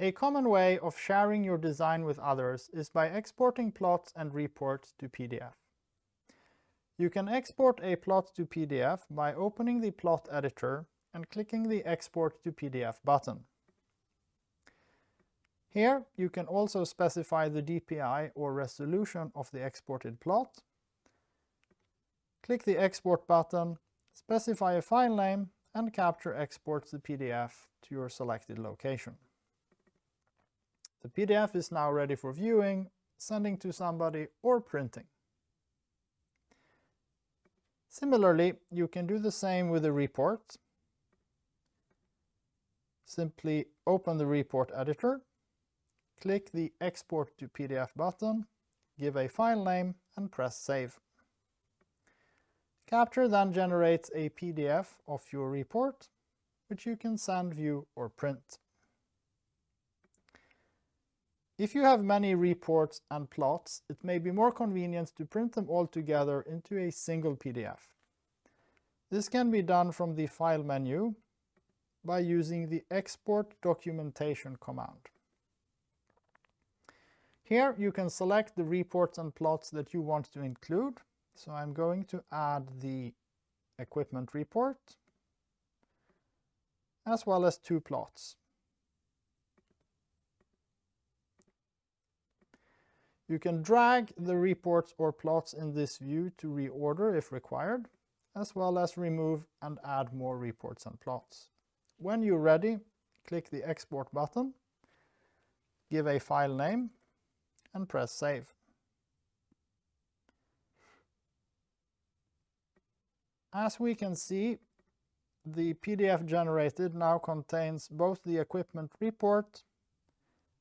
A common way of sharing your design with others is by exporting plots and reports to PDF. You can export a plot to PDF by opening the plot editor and clicking the Export to PDF button. Here you can also specify the DPI or resolution of the exported plot. Click the Export button, specify a file name and capture exports the PDF to your selected location. The PDF is now ready for viewing, sending to somebody or printing. Similarly, you can do the same with the report. Simply open the report editor, click the Export to PDF button, give a file name and press Save. Capture then generates a PDF of your report, which you can send, view or print. If you have many reports and plots, it may be more convenient to print them all together into a single PDF. This can be done from the File menu by using the Export Documentation command. Here you can select the reports and plots that you want to include. So I'm going to add the equipment report as well as two plots. You can drag the reports or plots in this view to reorder if required, as well as remove and add more reports and plots. When you're ready, click the Export button, give a file name, and press Save. As we can see, the PDF generated now contains both the equipment report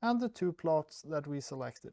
and the two plots that we selected.